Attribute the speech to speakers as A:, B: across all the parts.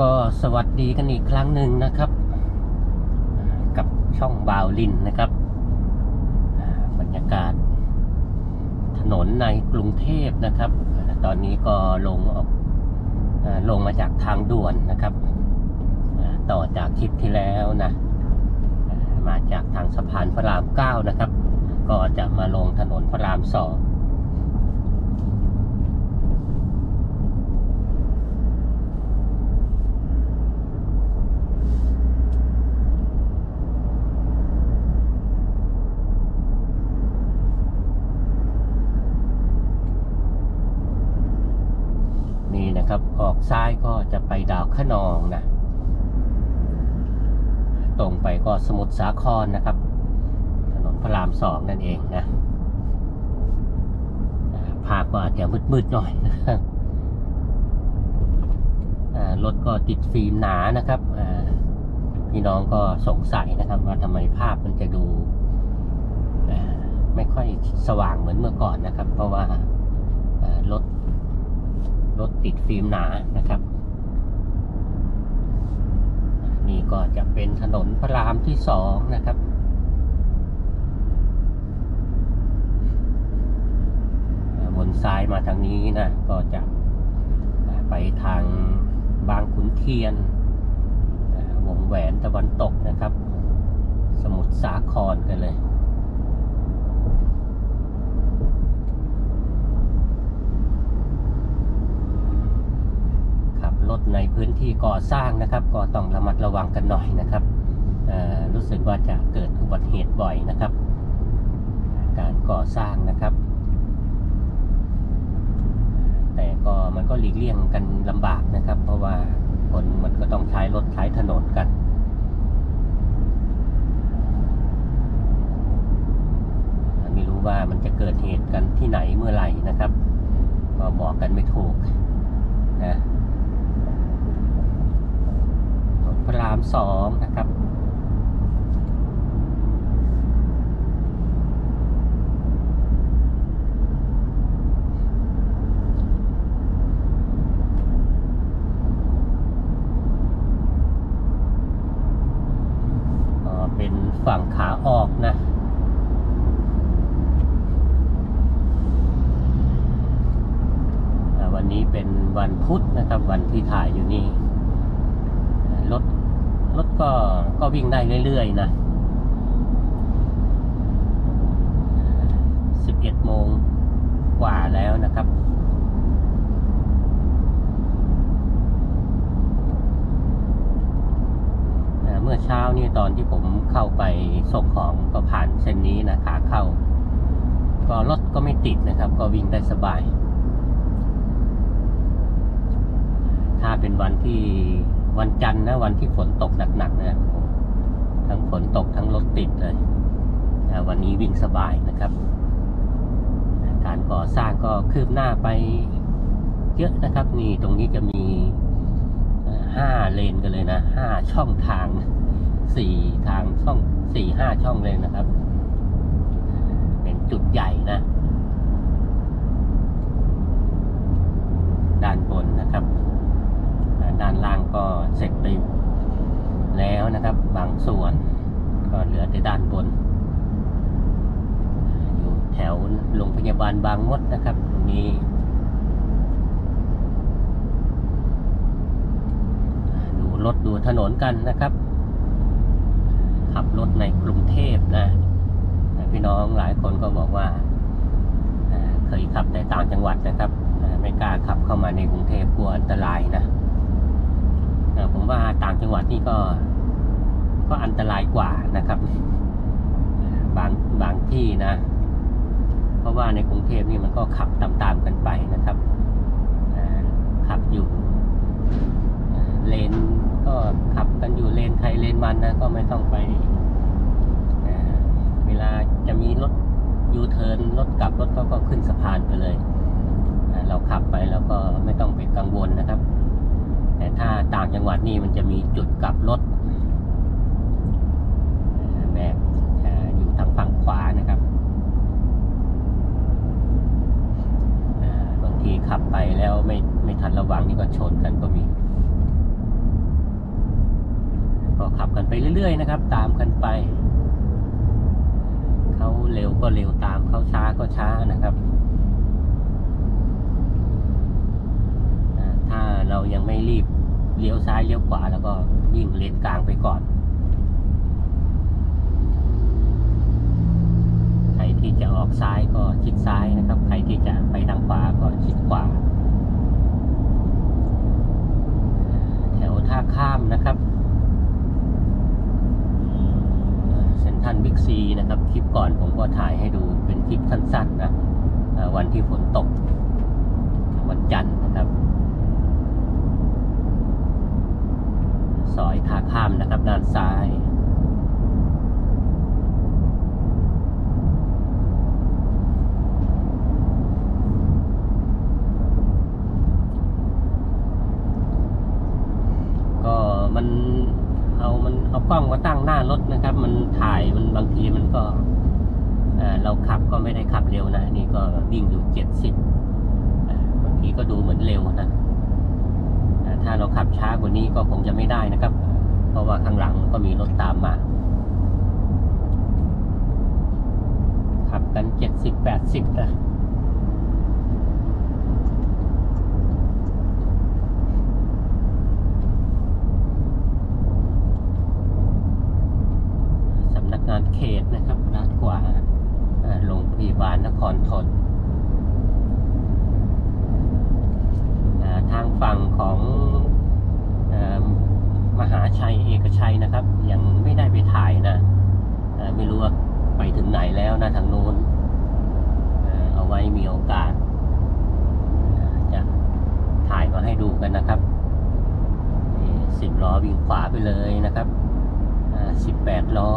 A: ก็สวัสดีกันอีกครั้งหนึ่งนะครับ กับช่องบาวลินนะครับ บรรยากาศ ถนนในกรุงเทพนะครับ ตอนนี้ก็ลงออกลงมาจากทางด่วนนะครับ ต่อจากคลิปที่แล้วนะ มาจากทางสะพานพระรามเก้านะครับ ก็จะมาลงถนนพระรามสอง นะครับ ออกซ้ายก็จะไปดาวขนองนะ ตรงไปก็สมุทรสาครนะครับ ถนนพระรามสองนั่นเองนะภาพก็อาจจะมืดๆหน่อยรถก็ติดฟิล์มหนานะครับ พี่น้องก็สงสัยนะครับ ว่าทำไมภาพมันจะดูไม่ค่อยสว่างเหมือนเมื่อก่อนนะครับ เพราะว่ารถ รถติดฟิล์มหนานะครับ นี่ก็จะเป็นถนนพระรามที่สองนะครับอ่าวนซ้ายมาทางนี้นะ ก็จะไปทางบางขุนเทียน วงแหวนตะวันตกนะครับ สมุทรสาครกันเลย ขับรถ ในพื้นที่ก่อสร้างนะครับ ก็ต้องระมัดระวังกันหน่อยนะครับ รู้สึกว่าจะเกิดอุบัติเหตุบ่อยนะครับ การก่อสร้างนะครับ แต่ก็มันก็หลีกเลี่ยงกันลำบากนะครับ เพราะว่าคนมันก็ต้องใช้รถใช้ถนนกันไม่รู้ว่ามันจะเกิดเหตุกันที่ไหนเมื่อไหร่นะครับ ก็บอกกันไม่ถูกนะ พระรามสองนะครับ เป็นฝั่งขาออกนะวันนี้เป็นวันพุธนะครับ วันที่ถ่ายอยู่นี่รถ รถก็ก็วิ่งได้เรื่อยๆนะ11โมงกว่าแล้วนะครับเมื่อเช้านี่ตอนที่ผมเข้าไปส่งของก็ผ่านเส้นนี้นะขาเข้า ก็รถก็ไม่ติดนะครับ ก็วิ่งได้สบาย ถ้าเป็นวันที่ วันจันทร์นะวันที่ฝนตกหนักๆนะทั้งฝนตกทั้งรถติดเลยอ่วันนี้วิ่งสบายนะครับ การก่อสร้างก็คืบหน้าไปเยอะนะครับนี่ตรงนี้จะมีห้าเลนกันเลยนะห้าช่องทางสี่ทางช่องสี่ห้าช่องเลยนะครับ เป็นจุดใหญ่นะ ด้านบนนะครับ อ่าด้านล่างก็ เสร็จไปแล้วนะครับ บางส่วน ก็เหลือแต่ด้านบน อยู่แถวโรงพยาบาลบางมดนะครับตรงนี้อ่ดูรถดูถนนกันนะครับ ขับรถในกรุงเทพนะพี่น้องหลายคนก็บอกว่าเคยขับแต่ต่างจังหวัดนะครับ ไม่กล้าขับเข้ามาในกรุงเทพกลัวอันตรายนะ ว่าต่างจังหวัดนี่ก็ก็อันตรายกว่านะครับ บางบางที่นะ เพราะว่าในกรุงเทพนี่มันก็ขับตามๆกันไปนะครับขับอยู่เลนก็ขับกันอยู่เลนใครเลนมันนะก็ไม่ต้องไปเวลาจะมีรถยูเทิร์นรถกลับรถก็ก็ขึ้นสะพานไปเลย เราขับไปแล้วก็ไม่ต้องไปกังวลนะครับางจังหวัดนี่มันจะมีจุดกลับรถแบบอยู่ทางฝั่งขวานะครับบางทีขับไปแล้วไม่ไม่ทันระวังนี่ก็ชนกันก็มี ก็ขับกันไปเรื่อย ๆ นะครับ ตามกันไปเขาเร็วก็เร็วตามเขาช้าก็ช้านะครับถ้าเรายังไม่รีบ เลี้ยวซ้ายเลี้ยวขวาแล้วก็วิ่งเลนกลางไปก่อนใครที่จะออกซ้ายก็ชิดซ้ายนะครับ ใครที่จะไปทางขวาก็ชิดขวา แถวท่าข้ามนะครับเซนทันบิ๊กซีนะครับ คลิปก่อนผมก็ถ่ายให้ดูเป็นคลิปสั้นๆนะวันที่ฝนตก วันจันทร์นะครับ ซอยท่าข้ามนะครับ ด้านซ้ายก็มันเอามันเอากล้องมาตั้งหน้ารถนะครับ มันถ่ายมันบางทีมันก็เราขับก็ไม่ได้ขับเร็วนะนี่ก็วิ่งอยู่เจ็ดสิบบางทีก็ดูเหมือนเร็วนะ ถ้าเราขับช้ากว่านี้ก็คงจะไม่ได้นะครับ เพราะว่าข้างหลังก็มีรถตามมา ขับกันเจ็ดสิบแปดสิบนะสำนักงานเขตนะครับด้านขวาอ่าโรงพยาบาลนครทนอ่าทาง ฝั่งของเอมหาชัยเอกชัยนะครับ ยังไม่ได้ไปถ่ายนะไม่รู้ว่าไปถึงไหนแล้วนะทางนู้นเอาไว้มีโอกาส จะถ่ายมาให้ดูกันนะครับสิบล้อวิ่งขวาไปเลยนะครับสิบแปดล้อ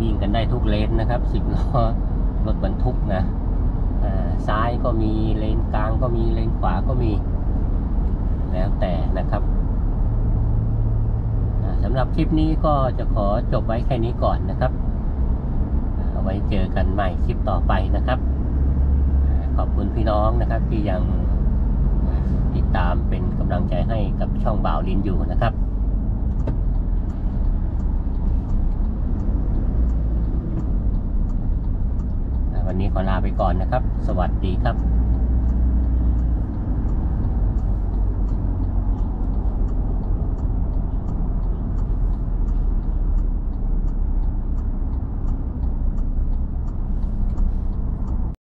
A: วิ่งกันได้ทุกเลนนะครับสิบล้อรถบรรทุกนะซ้ายก็มีเลนกลางก็มีเลนขวาก็มี แล้วแต่นะครับสำหรับคลิปนี้ก็จะขอจบไว้แค่นี้ก่อนนะครับเอาไว้เจอกันใหม่คลิปต่อไปนะครับ ขอบคุณพี่น้องนะครับที่ยังติดตามเป็นกำลังใจให้กับช่องบ่าวลินอยู่นะครับ วันนี้ขอลาไปก่อนนะครับ สวัสดีครับ